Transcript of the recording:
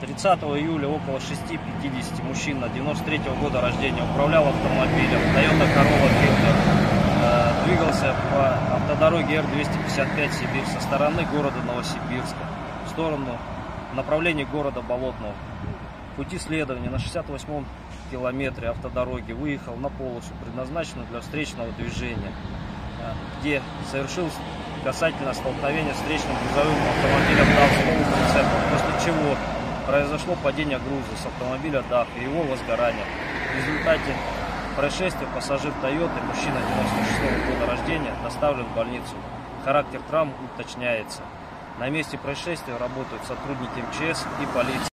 30 июля около 6.50 мужчина 93 года рождения управлял автомобилем Toyota Corolla Filter. Э, двигался по автодороге Р-255 Сибирь со стороны города Новосибирска в сторону в направлении города Болотного. Пути следования на 68-м километре автодороги выехал на полосу, предназначенную для встречного движения, э, где совершил касательно столкновения встречным грузовым автомобилем полуприцепом, после чего произошло падение груза с автомобиля DAF и его возгорание. В результате происшествия пассажир Toyota, мужчина 96 года рождения, доставлен в больницу. Характер травм уточняется. На месте происшествия работают сотрудники МЧС и полиции.